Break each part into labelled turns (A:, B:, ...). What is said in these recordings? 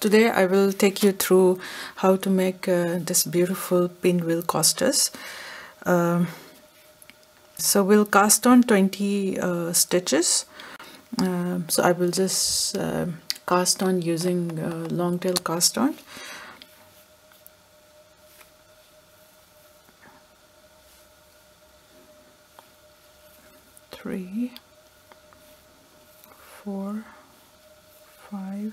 A: Today I will take you through how to make uh, this beautiful pinwheel costas. Um, so we'll cast on 20 uh, stitches. Um, so I will just um, cast on using uh, long tail cast on. Three, four, five,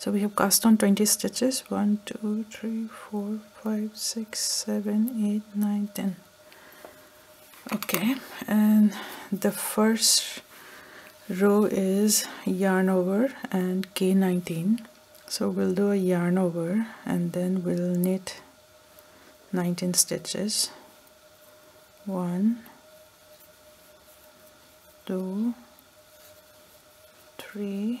A: so we have cast on 20 stitches 1 2 3 4 5 6 7 8 9 10 okay and the first row is yarn over and k19 so we'll do a yarn over and then we'll knit 19 stitches one two three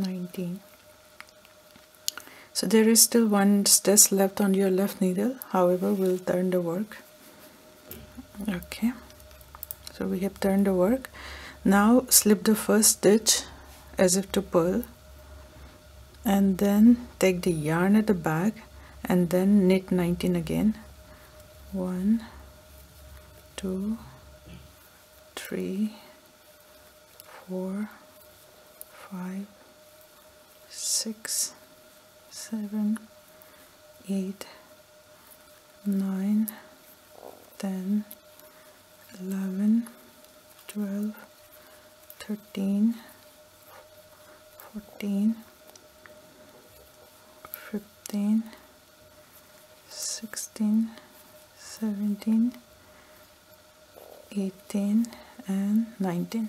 A: 19 so there is still one stitch left on your left needle however we'll turn the work okay so we have turned the work now slip the first stitch as if to purl and then take the yarn at the back and then knit 19 again one two three four five six, seven, eight, nine, ten, eleven, twelve, thirteen, fourteen, fifteen, sixteen, seventeen, eighteen, and nineteen.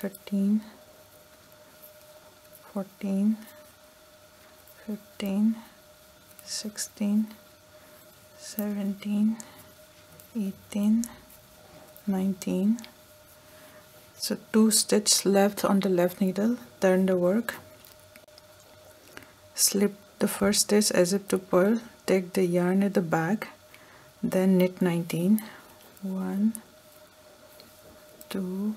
A: 13 14 15 16 17 18 19 so two stitches left on the left needle turn the work slip the first stitch as if to purl take the yarn at the back then knit 19 1 2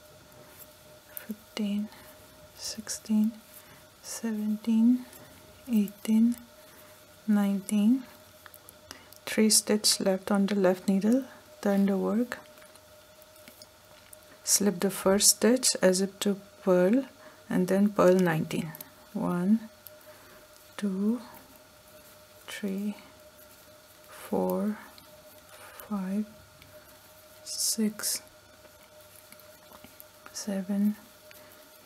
A: 15 16 17 18 19 3 stitches left on the left needle turn the work slip the first stitch as if to purl and then purl 19 1 2 3 4 5 6 7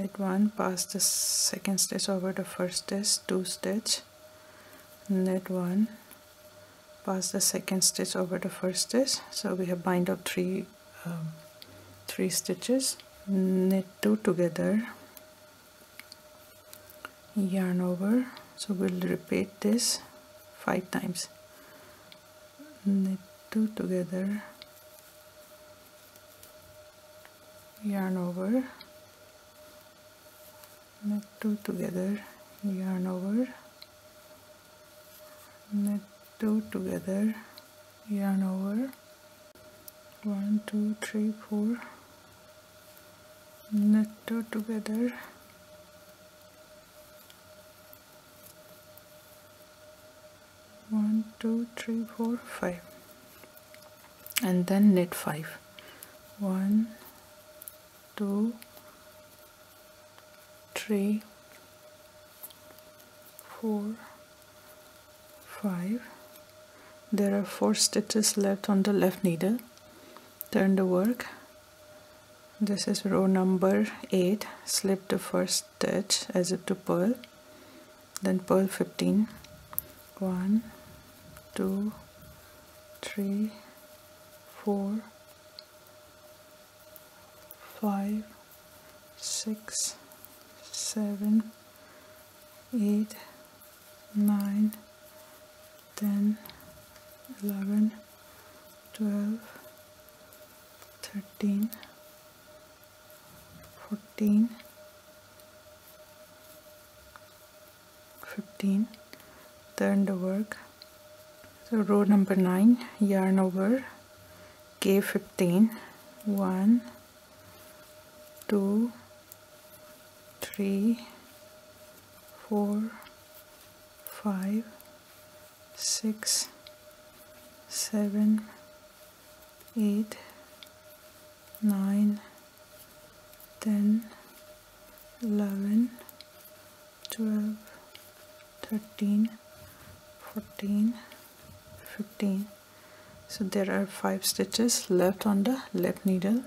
A: knit one pass the second stitch over the first stitch two stitch knit one pass the second stitch over the first stitch so we have bind up three um, three stitches knit two together yarn over so we'll repeat this five times knit two together yarn over knit two together yarn over knit two together yarn over one two three four knit two together one two three four five and then knit five one two three, four, five. There are four stitches left on the left needle. Turn the work. This is row number eight. Slip the first stitch as if to purl, then purl 15. One, two, three, four, five, six seven, eight, nine, ten, eleven, twelve, thirteen, fourteen, fifteen. Turn the work. So row number nine, yarn over K15, one, two three, four, five, six, seven, eight, nine, ten, eleven, twelve, thirteen, fourteen, fifteen. So there are five stitches left on the left needle.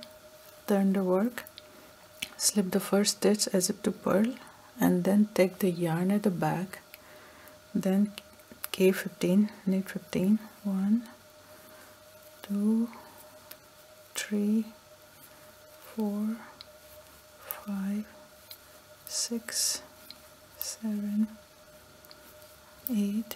A: Turn the work slip the first stitch as if to purl and then take the yarn at the back then K15 knit 15 1 2 3 4 5 6 7 8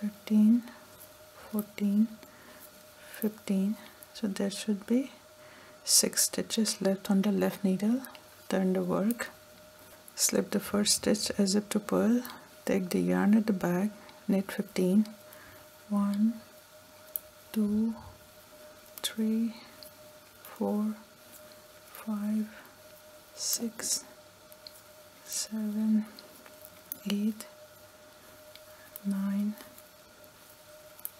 A: 13 14 15 so there should be six stitches left on the left needle turn the work slip the first stitch as if to purl take the yarn at the back knit 15 1 2 3 4 5 6 7 8 9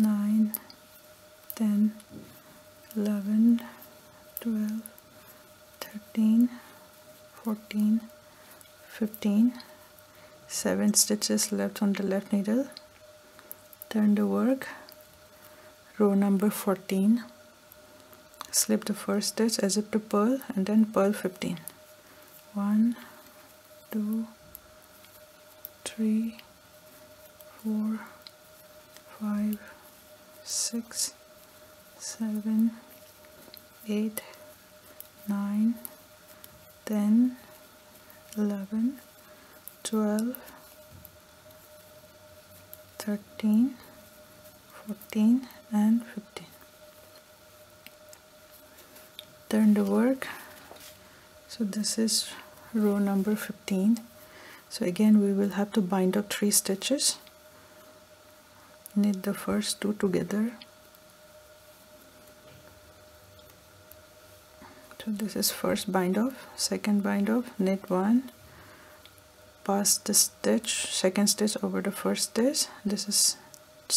A: 9, 10, 11, 12, 13, 14, 15, 7 stitches left on the left needle, turn the work, row number 14, slip the first stitch as if to purl and then purl 15. 1, 2, 3, 4, 5, six, seven, eight, nine, ten, eleven, twelve, thirteen, fourteen, and fifteen. Turn the work. So this is row number 15. So again we will have to bind up three stitches knit the first two together so this is first bind off second bind off knit one pass the stitch second stitch over the first stitch this is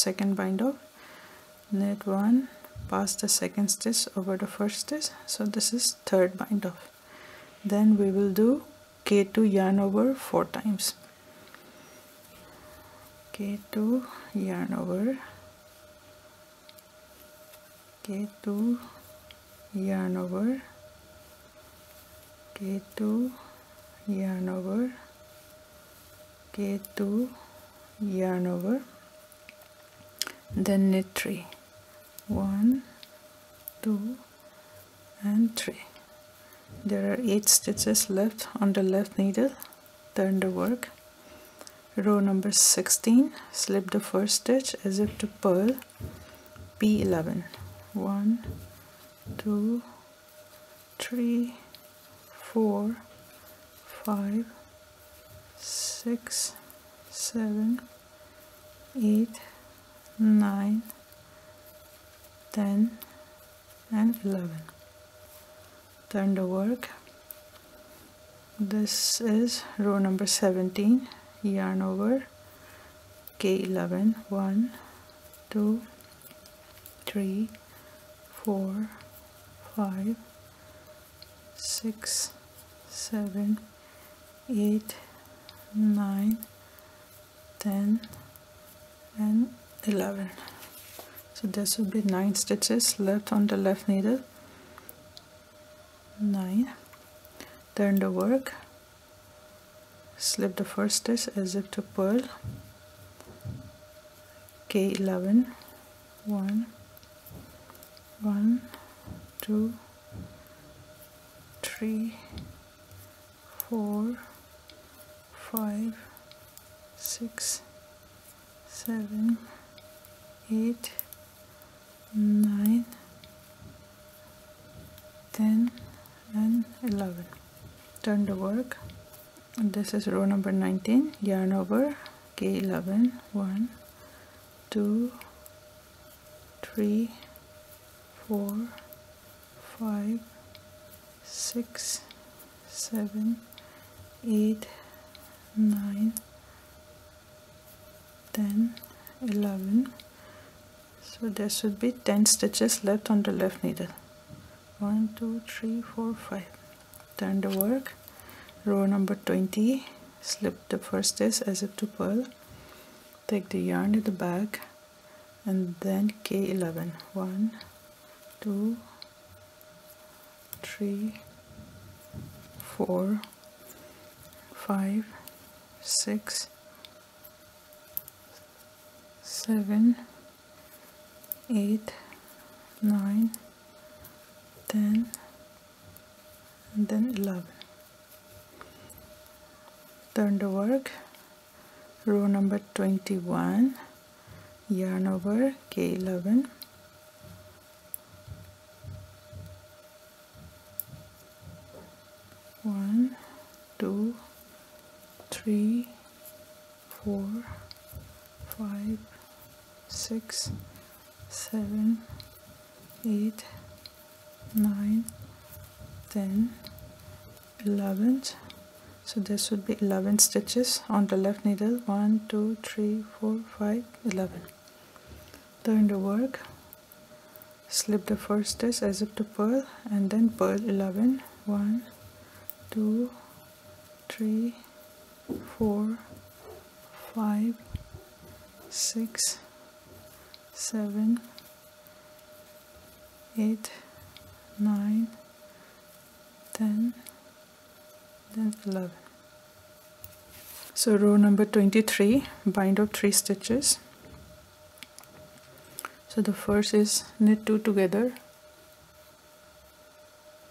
A: second bind off knit one pass the second stitch over the first stitch so this is third bind off then we will do k2 yarn over four times K2 yarn over K2 yarn over K2 yarn over K2 yarn over then knit 3 1 2 and 3 there are 8 stitches left on the left needle turn the work row number 16 slip the first stitch as if to purl p11 1 2 3 4 5 6 7 8 9 10 and 11 turn the work this is row number 17 yarn over k11 1 2 3 4 5 6 7 8 9 10 and 11 so this will be 9 stitches left on the left needle 9 turn the work slip the first stitch as if to purl k11 1 1 2 3 4 5 6 7 8 9 10 and 11 turn the work and this is row number 19 yarn over k11 1 2 3 4 5 6 7 8 9 10 11 so there should be 10 stitches left on the left needle 1 2 3 4 5 turn the work row number 20 slip the first stitch as if to purl take the yarn at the back and then K11 1 2 3 4 5 6 7 8 9 10 and then 11 turn the work row number 21 yarn over K11 one two three four five six seven eight nine ten eleven so this would be 11 stitches on the left needle 1 2 3 4 5 11 turn the work slip the first stitch as if to purl and then purl 11 1 2 3 4 5 6 7 8 9 10 then 11 so row number 23 bind up three stitches so the first is knit two together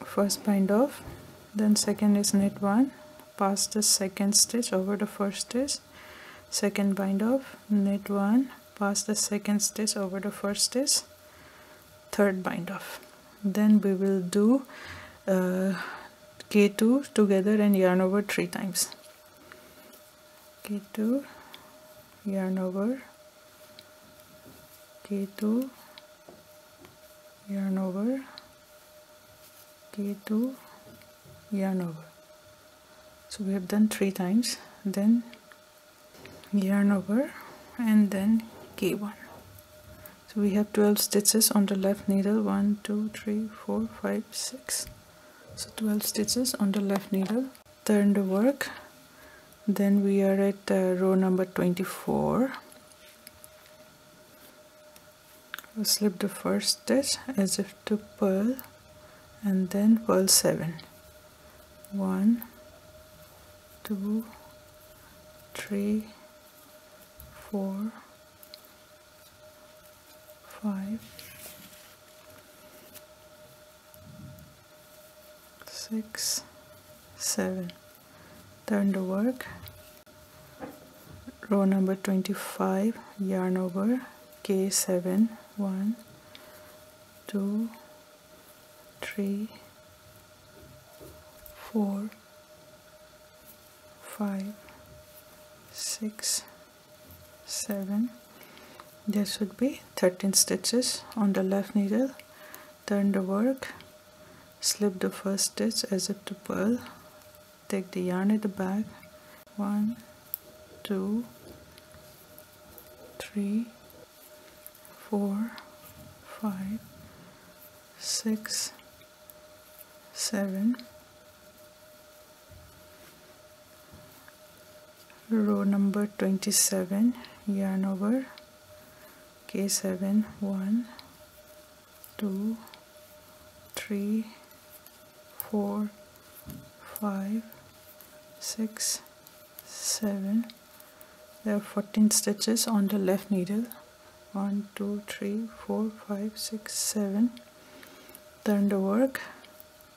A: first bind off then second is knit one pass the second stitch over the first stitch second bind off knit one pass the second stitch over the first stitch third bind off then we will do uh, K2 together and yarn over three times K2 yarn over K2 yarn over K2 yarn over so we have done three times then yarn over and then K1 so we have 12 stitches on the left needle 1 2 3 4 5 6 so 12 stitches on the left needle turn the work then we are at uh, row number 24 we slip the first stitch as if to purl and then purl 7 1 2 3 4 5 six, seven. Turn the work. Row number 25, yarn over, K7, 1, 2, 3, 4, 5, 6, 7. There should be 13 stitches on the left needle. Turn the work slip the first stitch as if to purl take the yarn at the back one two three four five six seven row number 27 yarn over k7 1 2 3 four, five, six, seven. There are 14 stitches on the left needle. One, two, three, four, five, six, seven. Turn the work,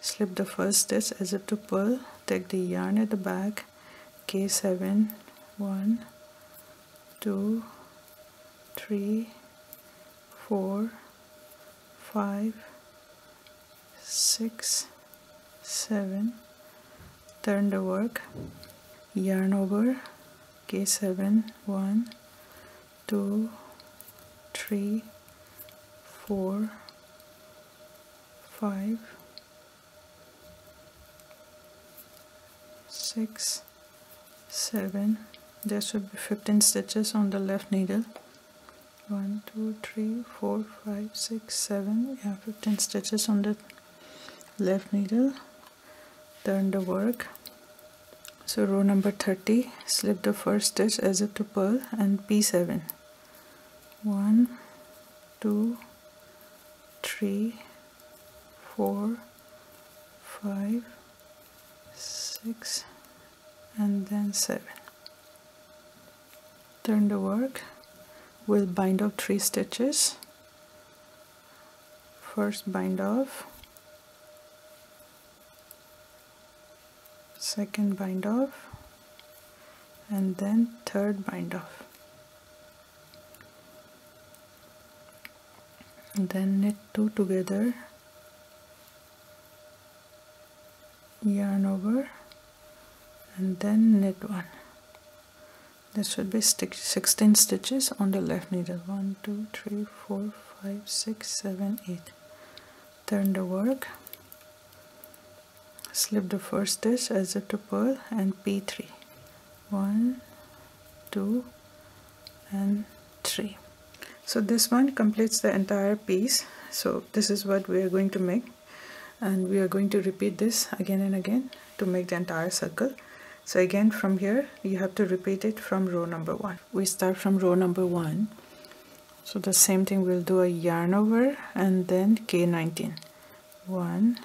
A: slip the first stitch as if to purl, take the yarn at the back, K7, 1, 2, 3, 4, 5, 6, 7 turn the work yarn over k7 1 2 3 4 5 6 7 there should be 15 stitches on the left needle 1 2 3 4 5 6 7 yeah 15 stitches on the left needle turn the work so row number 30 slip the first stitch as a to purl and p7 1 2 3 4 5 6 and then 7 turn the work we'll bind up three stitches first bind off second bind off and then third bind off and then knit two together yarn over and then knit one This should be 16 stitches on the left needle 1 2 3 4 5 6 7 8 turn the work slip the first stitch as a purl and p3 1 2 and 3 so this one completes the entire piece so this is what we are going to make and we are going to repeat this again and again to make the entire circle so again from here you have to repeat it from row number one we start from row number one so the same thing we'll do a yarn over and then k19 1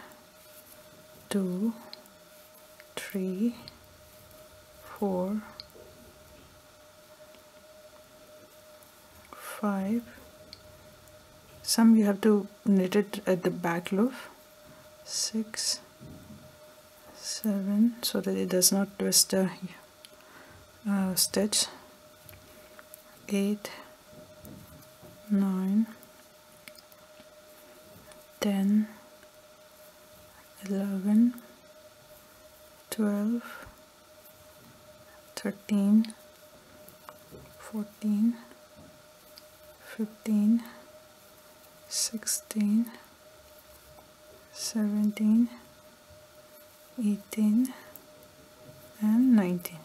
A: two, three, four, five. Some you have to knit it at the back loop. Six, seven, so that it does not twist the uh, stitch. Eight, nine, ten. 11 12 13 14 15 16 17 18 and 19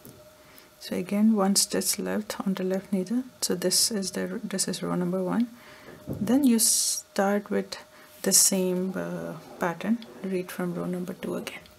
A: so again one stitch left on the left needle so this is the this is row number one then you start with the same uh, pattern read from row number 2 again